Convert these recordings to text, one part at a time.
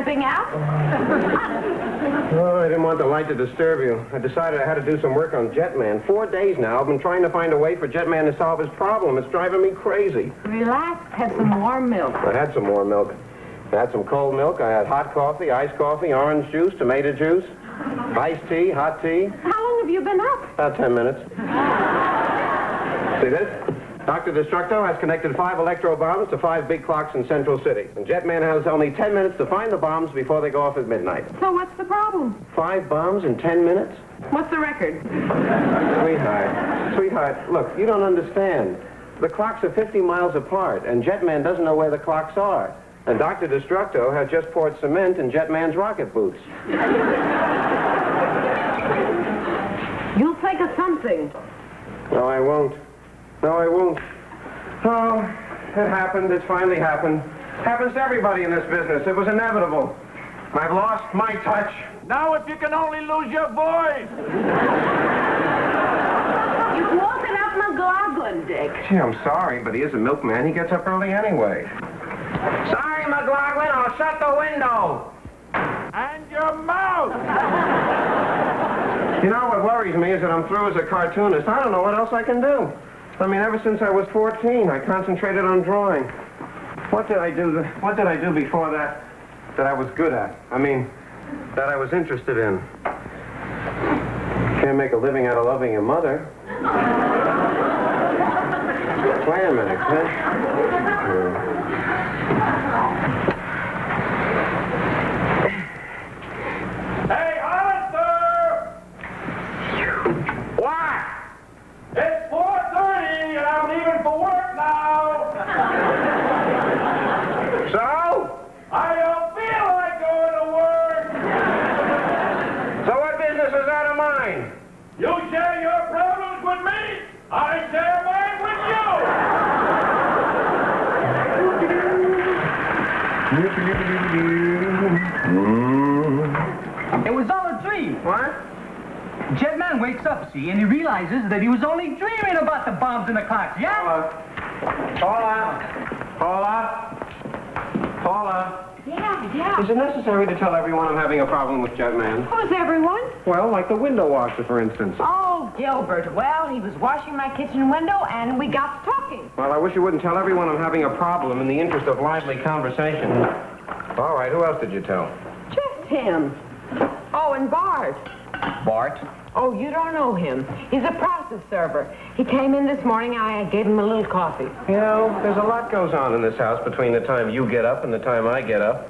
Camping out? oh, I didn't want the light to disturb you. I decided I had to do some work on Jetman. Four days now, I've been trying to find a way for Jetman to solve his problem. It's driving me crazy. Relax. Have some warm milk. I had some warm milk. I had some cold milk. I had hot coffee, iced coffee, orange juice, tomato juice, iced tea, hot tea. How you been up? About ten minutes. See this? Dr. Destructo has connected five electro bombs to five big clocks in Central City. And Jetman has only ten minutes to find the bombs before they go off at midnight. So what's the problem? Five bombs in ten minutes? What's the record? Sweetheart, sweetheart, look, you don't understand. The clocks are 50 miles apart, and Jetman doesn't know where the clocks are. And Dr. Destructo has just poured cement in Jetman's rocket boots. You'll think something. No, I won't. No, I won't. Oh, it happened. It's finally happened. Happens to everybody in this business. It was inevitable. I've lost my touch. Now, if you can only lose your voice. You've woken up McLaughlin, Dick. Gee, I'm sorry, but he is a milkman. He gets up early anyway. Sorry, McLaughlin, I'll shut the window. And your mouth. You know, what worries me is that I'm through as a cartoonist. I don't know what else I can do. I mean, ever since I was 14, I concentrated on drawing. What did I do? What did I do before that that I was good at? I mean, that I was interested in. Can't make a living out of loving your mother. Wait a minute, huh? Hey, Hollister! What? It's 4.30 and I'm leaving for work now. So? I don't feel like going to work. So what of mine? You share your problems with me. I share mine with you. It was all a dream. What? Jetman wakes up, see, and he realizes that he was only dreaming about the bombs and the clocks, yeah? Paula. Paula. Paula. Yeah, yeah. Is it necessary to tell everyone I'm having a problem with Jetman? Who's everyone? Well, like the window washer, for instance. Oh, Gilbert. Well, he was washing my kitchen window, and we got to talking. Well, I wish you wouldn't tell everyone I'm having a problem in the interest of lively conversation. All right, who else did you tell? Just him. Oh, and Bart. Bart? Oh, you don't know him. He's a process server. He came in this morning. I gave him a little coffee. You know, there's a lot goes on in this house between the time you get up and the time I get up.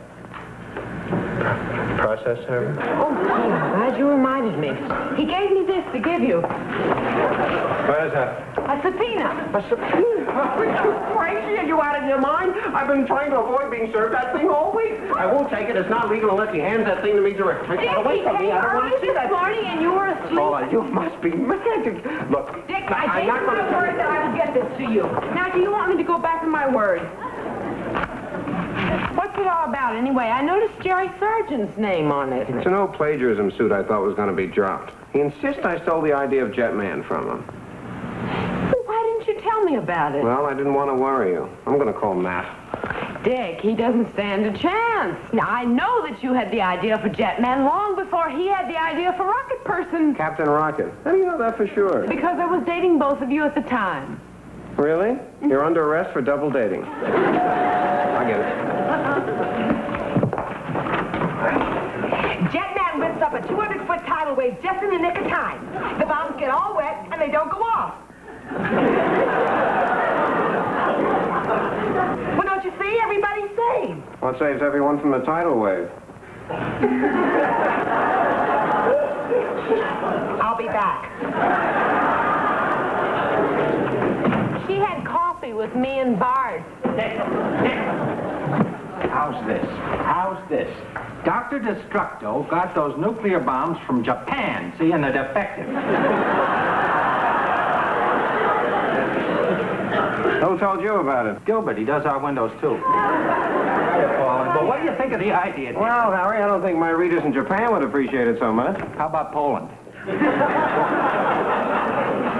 Process server? Oh, gee, I'm glad you reminded me. He gave me this to give you. What is that? A subpoena. A subpoena? Are you crazy? Are you out of your mind? I've been trying to avoid being served that thing all week. I won't take it. It's not legal unless he hands that thing to me directly. Take Dick, that away from me. I don't want to see that. morning, and you were asleep. Oh, you must be mad. Look, Dick, I I'm gave you my word that I would get this to you. Now, do you want me to go back to my word? What's it all about, anyway? I noticed Jerry Sargent's name on it. It's an old plagiarism suit I thought was going to be dropped. He insists I stole the idea of Jetman from him. Well, why didn't you tell me about it? Well, I didn't want to worry you. I'm going to call Matt. Dick, he doesn't stand a chance. Now, I know that you had the idea for Jetman long before he had the idea for Rocket Person. Captain Rocket. How do you know that for sure? Because I was dating both of you at the time. Really? You're under arrest for double dating. I get it. Uh-huh. Jetman whips up a 200-foot tidal wave just in the nick of time. The bombs get all wet, and they don't go off. well, don't you see? Everybody's saved. What saves everyone from the tidal wave? I'll be back. She had coffee with me and Bart. How's this? How's this? Dr. Destructo got those nuclear bombs from Japan, see, and they're defective. Who told you about it? Gilbert, he does our windows too. But what do you think of the idea? Dick? Well, Harry, I don't think my readers in Japan would appreciate it so much. How about Poland?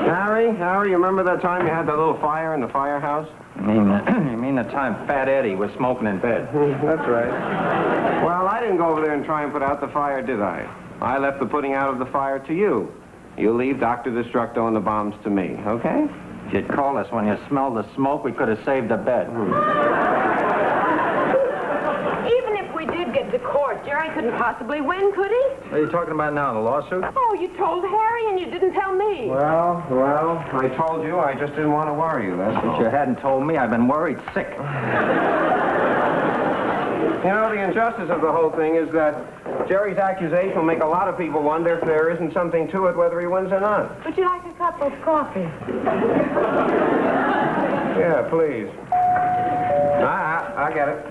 Harry, Harry, you remember that time you had that little fire in the firehouse? You mean, you mean the time Fat Eddie was smoking in bed? That's right. Well, I didn't go over there and try and put out the fire, did I? I left the putting out of the fire to you. You leave Dr. Destructo and the bombs to me, okay? If you'd called us when you smelled the smoke, we could have saved the bed. Even if we did get to court, Jerry couldn't possibly win, could he? What are you talking about now, the lawsuit? Oh, you told Harry and you didn't tell me. Well, well, I told you, I just didn't want to worry you, that's If all. you hadn't told me, I've been worried sick. You know, the injustice of the whole thing is that Jerry's accusation will make a lot of people wonder if there isn't something to it, whether he wins or not. Would you like a cup of coffee? Yeah, please. Ah, I, I get it.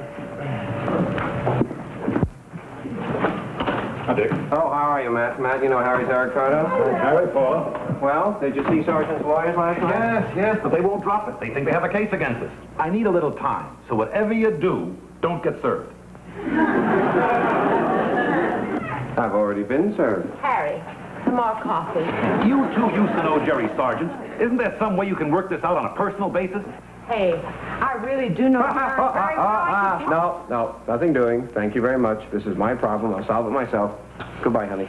Hi, Dick. Oh, how are you, Matt? Matt, you know Harry Zaracardo? Harry, Paula. Well, did you see Sargent's lawyers last night? Yes, yes, but they won't drop it. They think they have a case against us. I need a little time, so whatever you do, don't get served. I've already been served. Harry, some more coffee. You two used to know Jerry Sargent. Isn't there some way you can work this out on a personal basis? Hey, I really do know Jerry very well. I could No, no, nothing doing. Thank you very much. This is my problem. I'll solve it myself. Goodbye, honey.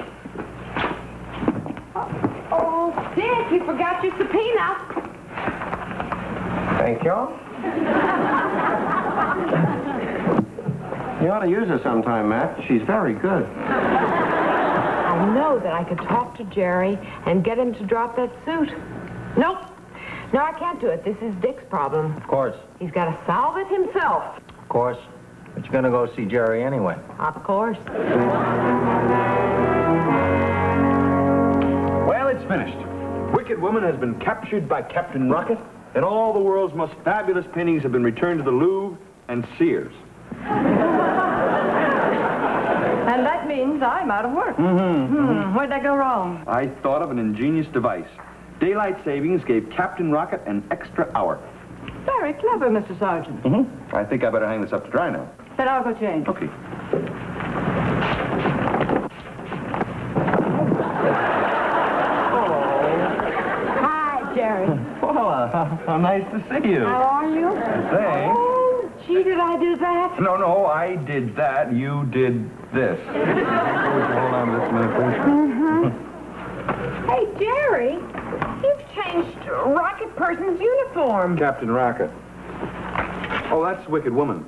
Oh, oh Dick, you forgot your subpoena. Thank you. You ought to use her sometime, Matt. She's very good. I know that I could talk to Jerry and get him to drop that suit. Nope. No, I can't do it. This is Dick's problem. Of course, He's got to solve it himself. of course. But you're gonna go see Jerry anyway. Of course. Well, it's finished. Wicked Woman has been captured by Captain Rocket, and all the world's most fabulous paintings have been returned to the Louvre and Sears. That means I'm out of work. Mm-hmm. Hmm, where'd I go wrong? I thought of an ingenious device. Daylight savings gave Captain Rocket an extra hour. Very clever, Mr. Sargent. Mm-hmm. I think I better hang this up to dry now. Then I'll go change. Okay. Oh. Hi, Jerry. Paula, how, how nice to see you. How are you? Thanks. Gee, did I do that? No, no, I did that. You did this. Hold on just a minute, please. Mm-hmm. Hey, Jerry, you've changed Rocket Person's uniform. Captain Rocket. Oh, that's Wicked Woman.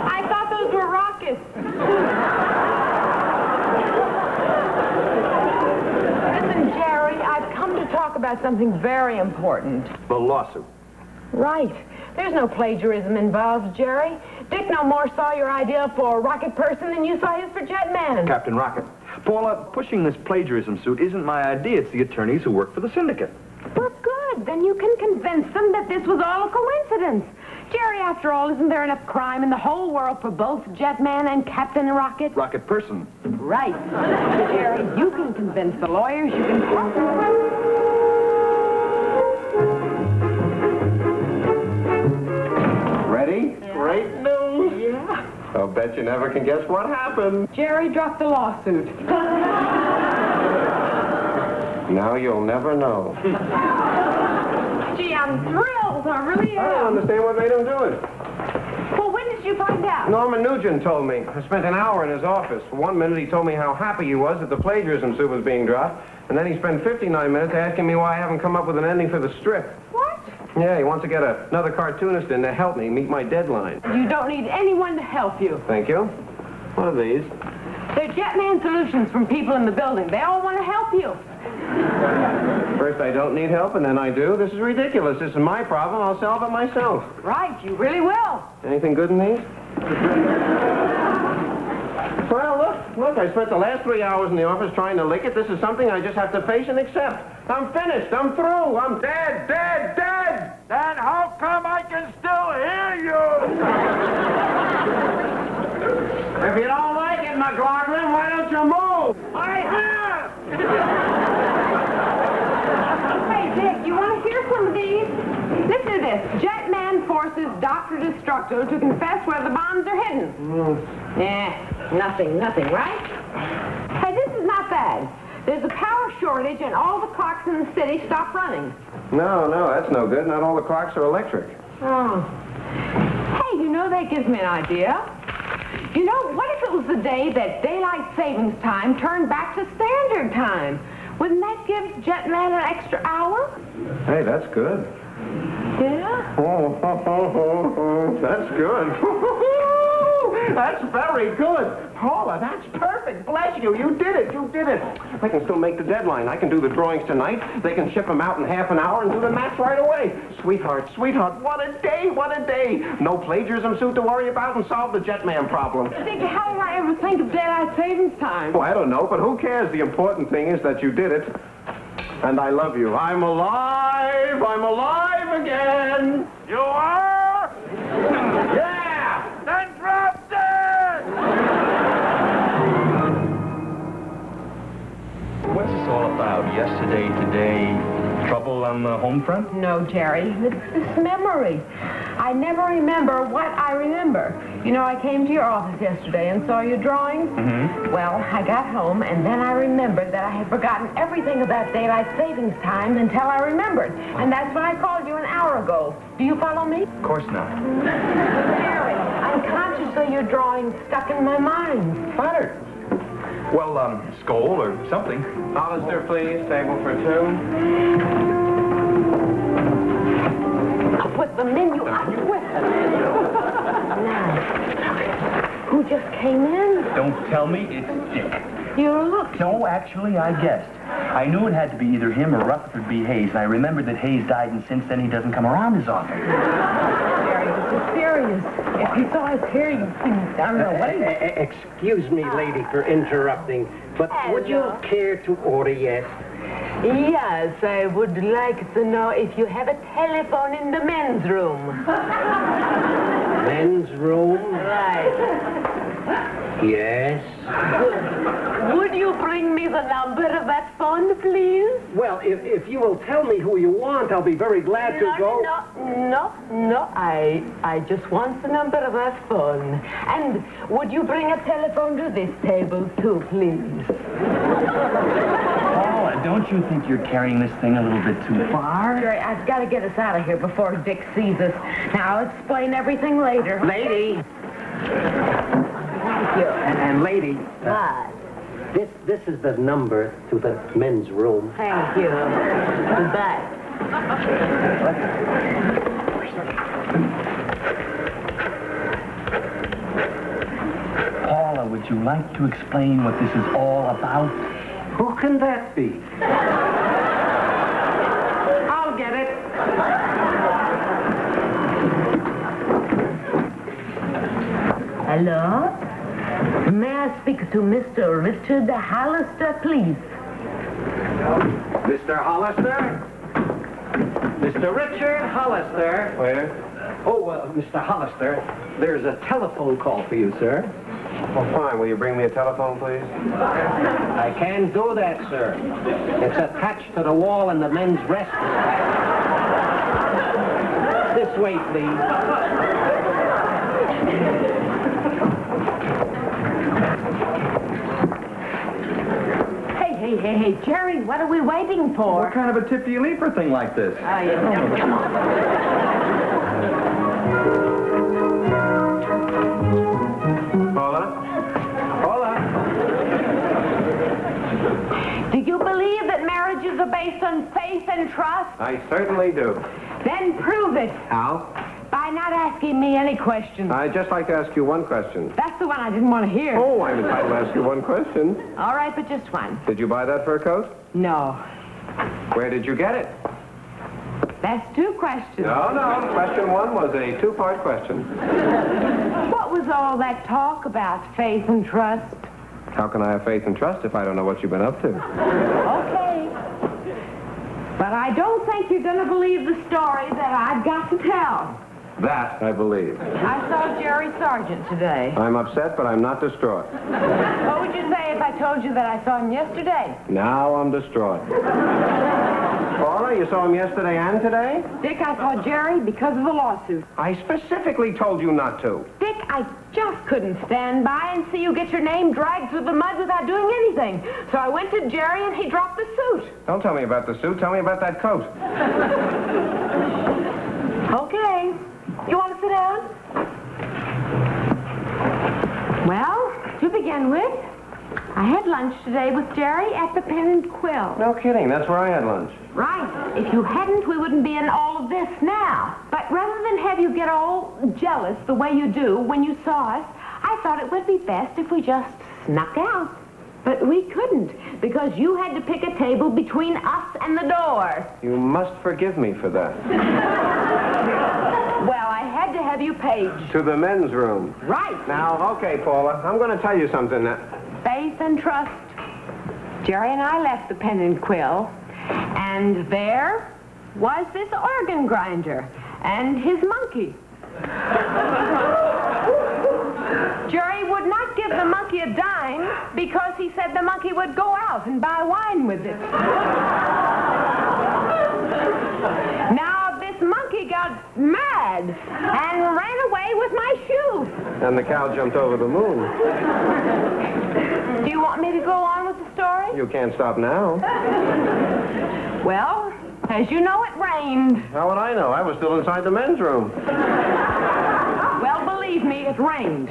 I thought those were rockets. Listen, Jerry, I've come to talk about something very important. The lawsuit. Right. There's no plagiarism involved, Jerry. Dick no more saw your idea for Rocket Person than you saw his for Jetman. Captain Rocket. Paula, pushing this plagiarism suit isn't my idea. It's the attorneys who work for the syndicate. Well, good. Then you can convince them that this was all a coincidence. Jerry, after all, isn't there enough crime in the whole world for both Jetman and Captain Rocket? Rocket person. Right. Jerry, you can convince the lawyers. You can Ready? Great news. Yeah. I'll bet you never can guess what happened. Jerry dropped the lawsuit. Now you'll never know. Gee, I'm thrilled. I really am. I don't understand what made him do it. Well, when did you find out? Norman Nugent told me. I spent an hour in his office. For one minute, he told me how happy he was that the plagiarism suit was being dropped. And then he spent 59 minutes asking me why I haven't come up with an ending for the strip. Yeah, he wants to get a, another cartoonist in to help me meet my deadline. You don't need anyone to help you. Thank you. What are these? They're Jetman solutions from people in the building. They all want to help you. First, I don't need help, and then I do. This is ridiculous. This is my problem. I'll solve it myself. Right, you really will. Anything good in these? Well, look, look, I spent the last three hours in the office trying to lick it. This is something I just have to face and accept. I'm finished. I'm through. I'm dead, dead, dead. Then how come I can still hear you? If you don't like it, McLaughlin, why don't you move? I have! Hey, Dick, you want to hear some of these? Listen to this. Jetman forces Dr. Destructo to confess where the bombs are hidden. Mm. Yeah, nothing, nothing, right? Hey, this is not bad. There's a power shortage and all the clocks in the city stop running. No, no, that's no good. Not all the clocks are electric. Oh. Hey, you know, that gives me an idea. You know, what if it was the day that daylight savings time turned back to standard time? Wouldn't that give Jetman an extra hour? Hey, that's good. Yeah? Oh, that's good. that's very good. Paula, that's perfect. Bless you. You did it. You did it. I can still make the deadline. I can do the drawings tonight. They can ship them out in half an hour and do the match right away. Sweetheart, sweetheart, what a day, what a day. No plagiarism suit to worry about and solve the Jetman problem. Think, how did I ever think of daylight savings time? Well, I don't know, but who cares? The important thing is that you did it. And I love you. I'm alive. I'm alive again. You are? This all about? Yesterday, today, trouble on the home front? No, Jerry. It's this memory. I never remember what I remember. You know, I came to your office yesterday and saw your drawings. Mm-hmm. Well, I got home and then I remembered that I had forgotten everything about daylight savings time until I remembered. And that's when I called you an hour ago. Do you follow me? Of course not. Jerry, unconsciously your drawing stuck in my mind. Flattered. Well, um, Skoll or something. Hollister, please. Table for two. I'll put the menu up with it. now, who just came in? Don't tell me it's Dick. You look. No, actually, I guessed. I knew it had to be either him or Rutherford B. Hayes, and I remembered that Hayes died, and since then he doesn't come around as often. Is serious. If you saw us here, you'd think, I don't know what he... Excuse me, lady, for interrupting, but would you care to order yet? Yes, I would like to know if you have a telephone in the men's room. Men's room? Right. Yes. Would you bring me the number of that phone, please? Well, if, if you will tell me who you want, I'll be very glad to go. no, no, no. I, I just want the number of that phone. And would you bring a telephone to this table, too, please? Paula, don't you think you're carrying this thing a little bit too far? Jerry, I've got to get us out of here before Dick sees us. Now, I'll explain everything later. Lady, Thank you. and, and lady, uh. Bye. this, this is the number to the men's room. Thank you. Goodbye. Paula, would you like to explain what this is all about? Who can that be? I'll get it. Hello? May I speak to Mr. Richard Hollister, please? Mr. Hollister? Mr. Richard Hollister? Where? Oh, uh, Mr. Hollister, there's a telephone call for you, sir. Well, fine. Will you bring me a telephone, please? I can do that, sir. It's attached to the wall in the men's restroom. This way, please. Hey, hey, hey, hey, Jerry, what are we waiting for? What kind of a tip do you leave for a thing like this? Oh, yeah. Come on. Paula? Paula? Do you believe that marriages are based on faith and trust? I certainly do. Then prove it How? Not asking me any questions. I'd just like to ask you one question. That's the one I didn't want to hear. Oh, I'm entitled to ask you one question. All right, but just one. Did you buy that fur coat? No. Where did you get it? That's two questions. No, no. Question one was a two-part question. What was all that talk about faith and trust? How can I have faith and trust if I don't know what you've been up to? Okay. But I don't think you're going to believe the story that I've got to tell. That I believe. I saw Jerry Sargent today. I'm upset, but I'm not distraught. What would you say if I told you that I saw him yesterday? Now I'm distraught. Paula, you saw him yesterday and today? Dick, I saw Jerry because of the lawsuit. I specifically told you not to. Dick, I just couldn't stand by and see you get your name dragged through the mud without doing anything. So I went to Jerry and he dropped the suit. Don't tell me about the suit. Tell me about that coat. Okay. You want to sit down? Well, to begin with, I had lunch today with Jerry at the Pen and Quill. No kidding. That's where I had lunch. Right. If you hadn't, we wouldn't be in all of this now. But rather than have you get all jealous the way you do when you saw us, I thought it would be best if we just snuck out. But we couldn't, because you had to pick a table between us and the door. You must forgive me for that. Well, I had to have you paged. To the men's room. Right. Now, okay, Paula, I'm going to tell you something. That Faith and trust. Jerry and I left the pen and quill, and there was this organ grinder and his monkey. Jerry would not give the monkey a dime because he said the monkey would go out and buy wine with it. Now, this monkey got mad and ran away with my shoe. and the cow jumped over the moon. Do you want me to go on with the story? You can't stop now. Well, as you know, it rained. How would I know? I was still inside the men's room. Well, believe me, it rained.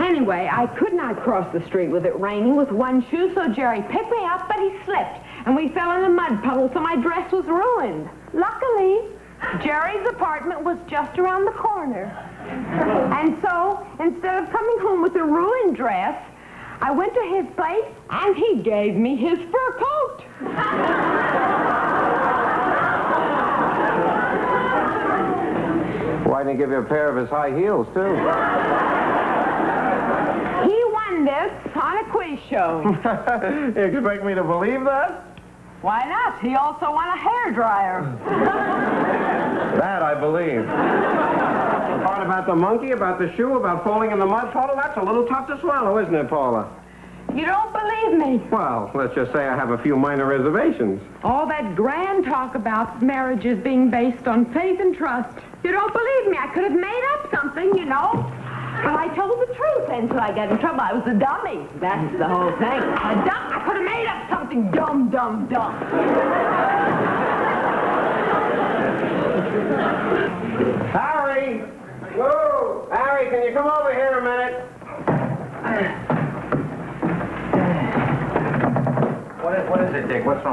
Anyway, I could not cross the street with it raining with one shoe, so Jerry picked me up, but he slipped, and we fell in a mud puddle, so my dress was ruined. Luckily, Jerry's apartment was just around the corner. And so, instead of coming home with a ruined dress, I went to his place, and he gave me his fur coat. Why didn't he give you a pair of his high heels, too? He won this on a quiz show. you expect me to believe that? Why not? He also won a hair dryer. That I believe. The part about the monkey, about the shoe, about falling in the mud, Paula, that's a little tough to swallow, isn't it, Paula? You don't believe me? Well, let's just say I have a few minor reservations. All that grand talk about marriages being based on faith and trust. You don't believe me? I could have made up something, you know. But I told the truth until I got in trouble. I was a dummy. That's the whole thing. A dumb. I could have made up something dumb, dumb, dumb.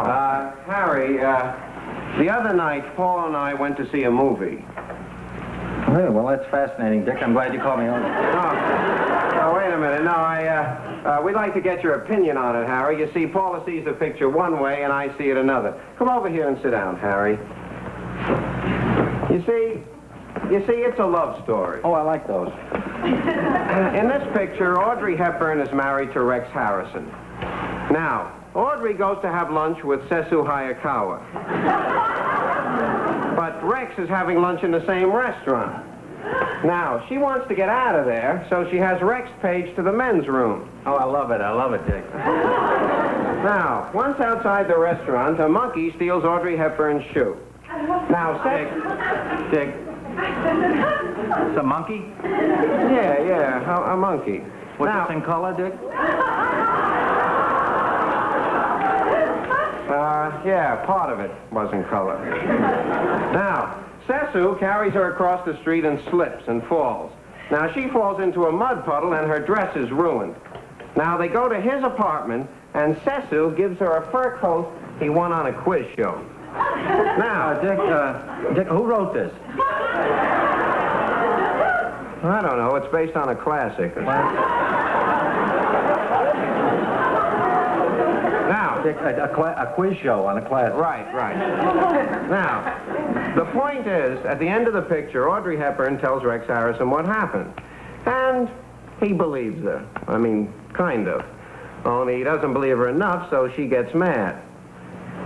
Uh, Harry, uh, the other night, Paul and I went to see a movie. Well, well, that's fascinating, Dick. I'm glad you called me on. Oh, oh wait a minute. No, I, uh, uh, we'd like to get your opinion on it, Harry. You see, Paula sees the picture one way and I see it another. Come over here and sit down, Harry. You see, you see, it's a love story. Oh, I like those. In this picture, Audrey Hepburn is married to Rex Harrison. Now, Audrey goes to have lunch with Sessue Hayakawa. But Rex is having lunch in the same restaurant. Now, she wants to get out of there, so she has Rex page to the men's room. Oh, I love it. I love it, Dick. Now, once outside the restaurant, a monkey steals Audrey Hepburn's shoe. Now, Sex... Dick. It's a monkey? Yeah, yeah, a, a monkey. What's Now- this in color, Dick? Uh, yeah, part of it was in color. Now, Sessue carries her across the street and slips and falls. Now, she falls into a mud puddle and her dress is ruined. Now, they go to his apartment and Sessue gives her a fur coat he won on a quiz show. Now, Uh, Dick, uh, Dick, who wrote this? I don't know, it's based on a classic. Now, A, a, a quiz show on a class. Right, right. Now, the point is, at the end of the picture, Audrey Hepburn tells Rex Harrison what happened. And he believes her. I mean, kind of. Only he doesn't believe her enough, so she gets mad.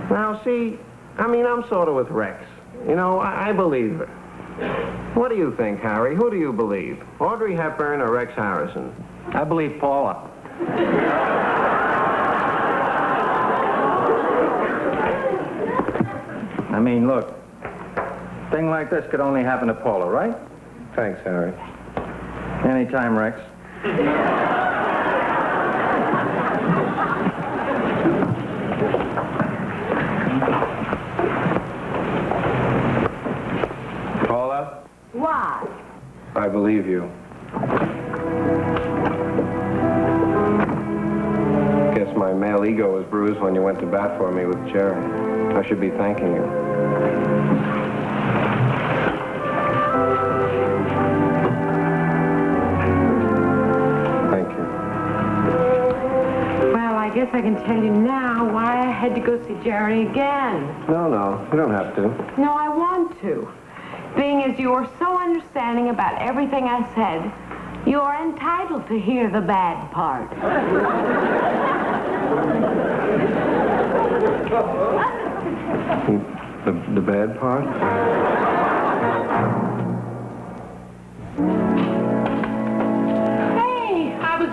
Now, see, I mean, I'm sort of with Rex. You know, I, I believe her. What do you think, Harry? Who do you believe? Audrey Hepburn or Rex Harrison? I believe Paula. I mean, look, thing like this could only happen to Paula, right? Thanks, Harry. Anytime, Rex. Paula, Why? I believe you. Guess my male ego was bruised when you went to bat for me with Jerry. I should be thanking you. Guess I can tell you now why I had to go see Jerry again. No, no, you don't have to. No, I want to. Being as you were so understanding about everything I said, you are entitled to hear the bad part. The, the bad part?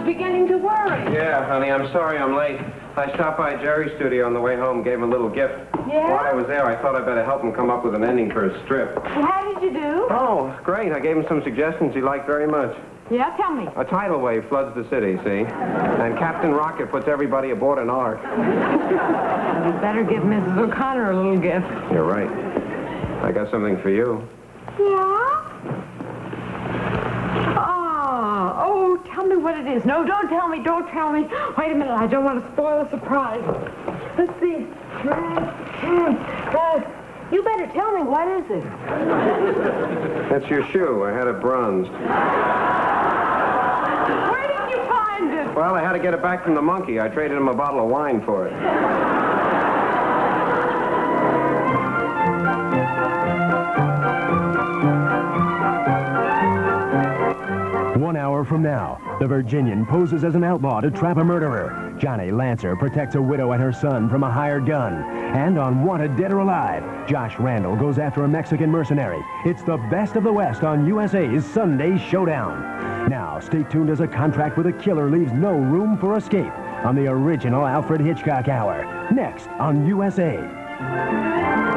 Beginning to worry. Yeah, honey, I'm sorry I'm late. I stopped by Jerry's studio on the way home, gave him a little gift. Yeah? While I was there, I thought I'd better help him come up with an ending for his strip. Well, How did you do? Oh, great. I gave him some suggestions he liked very much. Yeah, tell me. A tidal wave floods the city, see? And Captain Rocket puts everybody aboard an ark. You better give Mrs. O'Connor a little gift. You're right. I got something for you. Yeah? Oh, oh, tell me what it is. No, don't tell me, don't tell me. Wait a minute, I don't want to spoil the surprise. Let's see. Uh, you better tell me, what is it? That's your shoe. I had it bronzed. Where did you find it? Well, I had to get it back from the monkey. I traded him a bottle of wine for it. From now, the Virginian poses as an outlaw to trap a murderer. Johnny Lancer protects a widow and her son from a hired gun. And on Wanted Dead or Alive, Josh Randall goes after a Mexican mercenary. It's the best of the West on USA's Sunday Showdown. Now, stay tuned as a contract with a killer leaves no room for escape on the original Alfred Hitchcock Hour. Next on USA.